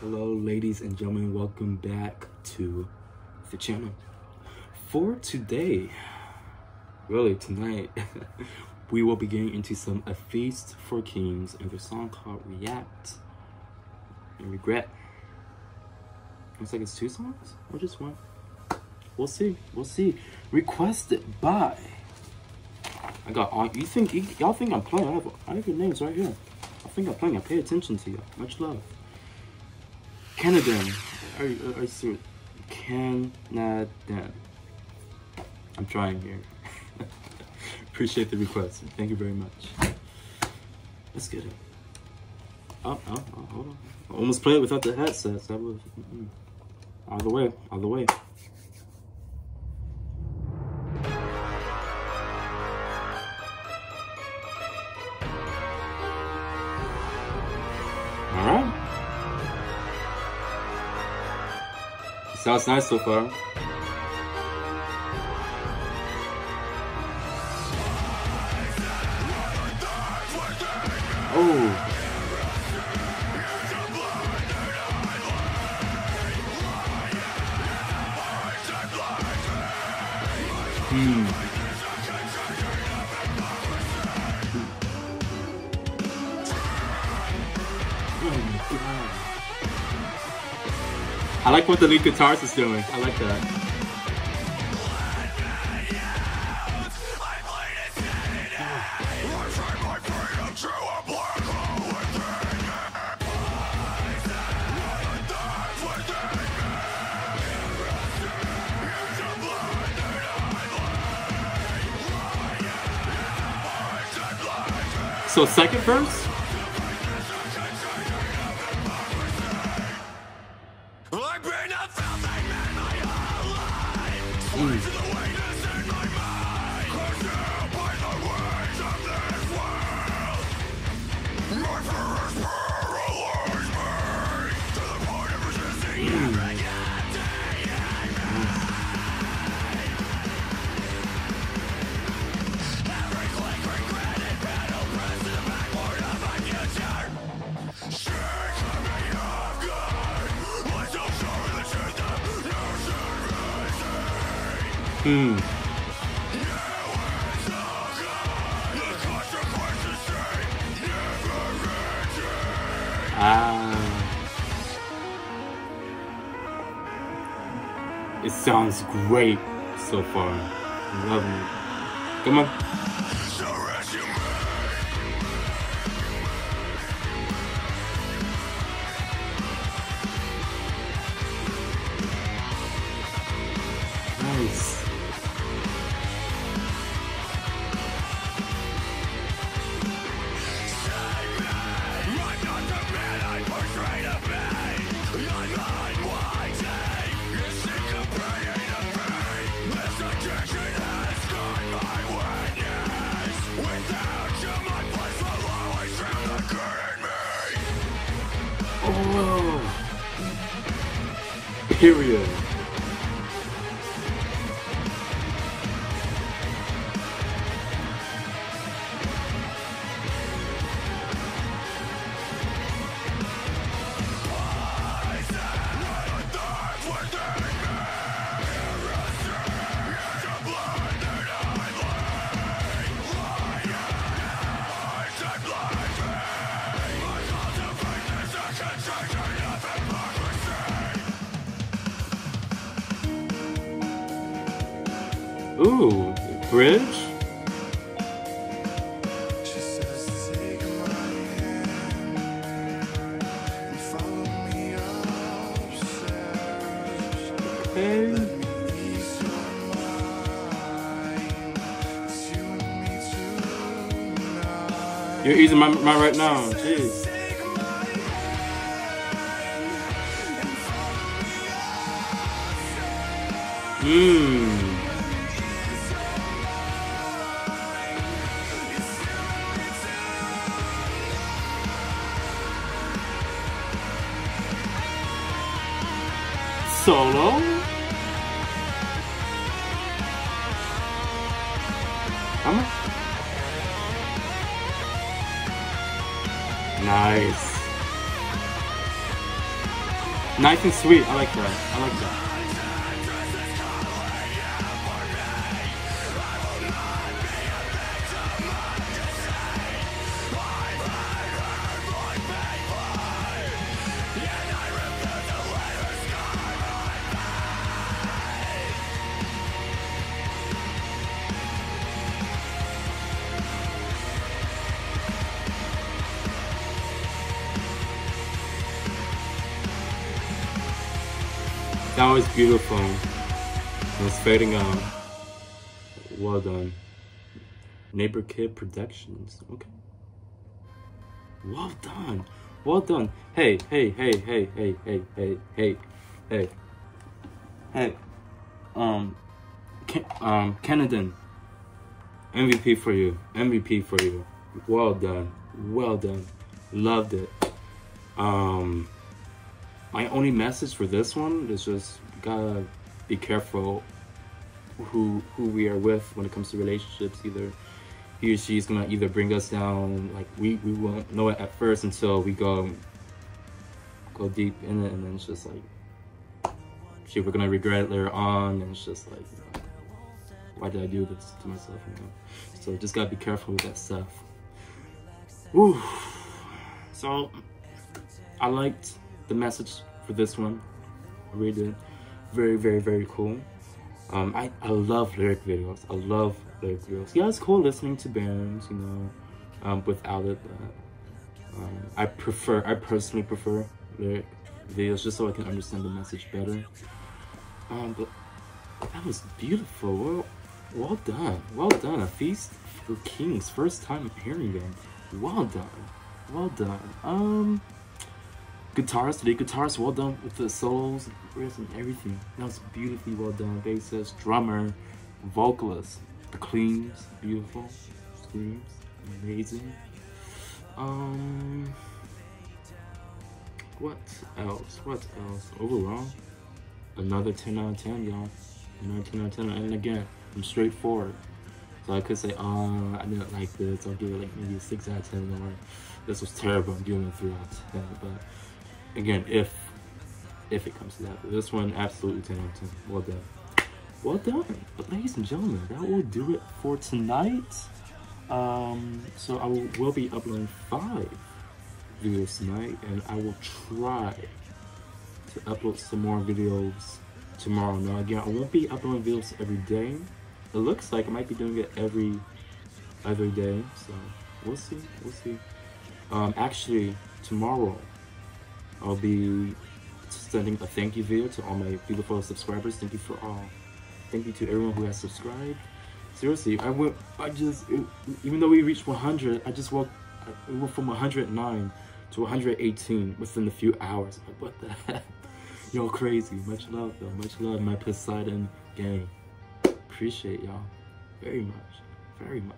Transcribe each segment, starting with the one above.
Hello, ladies and gentlemen. Welcome back to the channel. For today, really tonight, we will be getting into some A Feast for Kings and the song called React and Regret. Looks like it's two songs or just one. We'll see. We'll see. Requested by. I got all. You think y'all think I'm playing? I have, I have your names right here. I think I'm playing. I pay attention to you. Much love. Canada. Are you serious? Canada. I'm trying here. Appreciate the request. Thank you very much. Let's get it. Oh, oh, oh hold on. I almost played without the headsets. That was mm, all the way, all the way. All right. Sounds nice so far. Oh. Hmm. I like what the lead guitarist is doing. I like that. So second verse? I've been a filthy man my whole life. Hmm. Ah. It sounds great so far. Love it. Come on. Period. Ooh, bridge? You're easing my mind right now. Jeez. Mmm. Solo. Come on. Nice. Nice and sweet. I like that. I like that. That was beautiful. It was fading out. Well done. Neighbor Kid Productions. Okay. Well done. Well done. Hey, hey, hey, hey, hey, hey, hey, hey, hey. Hey. Um, Ken, um, Kennedon. MVP for you. MVP for you. Well done. Well done. Loved it. Um, my only message for this one is just gotta be careful who who we are with when it comes to relationships. Either he or she's gonna either bring us down, like we we won't know it at first until we go go deep in it, and then it's just like shit, we're gonna regret it later on, and it's just like, why did I do this to myself? You know, so just gotta be careful with that stuff. Woo. So I liked the message for this one. I really did. Very, very, very cool. Um, I, I love lyric videos. I love lyric videos. Yeah, it's cool listening to bands, you know, um, without it. But, um, I prefer, I personally prefer lyric videos just so I can understand the message better. Um, but that was beautiful. Well, well done. Well done. A feast for kings. First time hearing them. Well done. Well done. Um guitarist, the guitarist, well done with the solos, riffs, and everything. That was beautifully well done. Bassist, drummer, vocalist, the cleans, beautiful, screams, amazing. Um, what else? What else? Overall, another 10 out of 10, y'all. Another 10 out of 10. And again, I'm straightforward. So I could say, oh, I didn't like this. I'll give it like maybe a 6 out of 10 or this was terrible. I'm giving it a 3 out of 10. But again, if if it comes to that. But this one, absolutely 10 out of 10. Well done. Well done. But ladies and gentlemen, that will do it for tonight. Um, so I will, will be uploading five videos tonight, and I will try to upload some more videos tomorrow. Now again, I won't be uploading videos every day. It looks like I might be doing it every other day, so we'll see, we'll see. Um, actually, tomorrow I'll be sending a thank you video to all my beautiful subscribers. Thank you for all. Thank you to everyone who has subscribed. Seriously, I went. I just even though we reached 100, I just walked. I went from 109 to 118 within a few hours. Like, what the heck? Y'all crazy. Much love though. Much love, my Poseidon gang. Appreciate y'all very much, very much.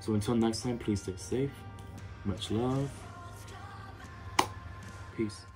So until next time, please stay safe. Much love. Peace.